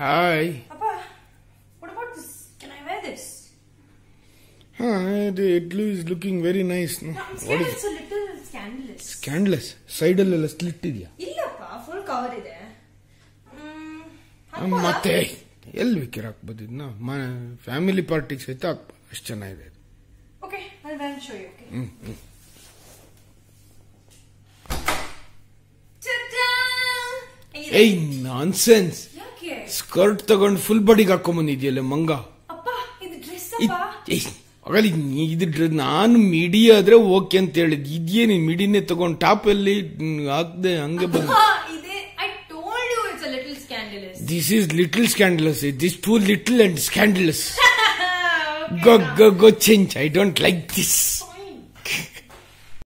Hi Papa, what about this? Can I wear this? the igloo is looking very nice. No? No, I'm What scared is it's a little scandalous. ಸ್ಕ್ಯಾಂಡ್ಲೆಸ್ ಸೈಡಲ್ಲೆಲ್ಲ slit ಇದೆಯಾ ಇಲ್ಲಪ್ಪ full cover ಇದೆ ಮ್, ಮತ್ತೆ ಎಲ್ಲಿ ಬೇಕಿರ ಹಾಕ್ಬೋದು ಇದನ್ನ family ಪಾರ್ಟಿಗೆ ಸಹಿತ ಹಾಕ್ಬೋದು ಅಷ್ಟು ಚೆನ್ನಾಗಿದೆ ಇದು. Okay I van show you okay ಹ್ಮ್, ಹ್ಮ್. ಏಯ್ ನಾನ್ಸೆನ್ಸ್ ಯಾಕೆ Skirt ತಗೊಂಡು ಫುಲ್ ಬಾಡಿಗೆ ಹಾಕೊಂಬಂದಿದ್ಯಲ್ಲ ಮಂಗ. ಆಗಲಿ ಇದ್ರ ನಾನು ಮಿಡಿ ಆದ್ರೆ ಓಕೆ ಅಂತ ಹೇಳಿದ್. ಇದೇನಿ ಮಿಡಿನೇ ತಗೊಂಡ್ ಟಾಪ್ ಅಲ್ಲಿ ಹಾಕ್ದೆ ಹಂಗೆ ಬಂದ this is little scandalous this too little and scandalous go go go change I don't like this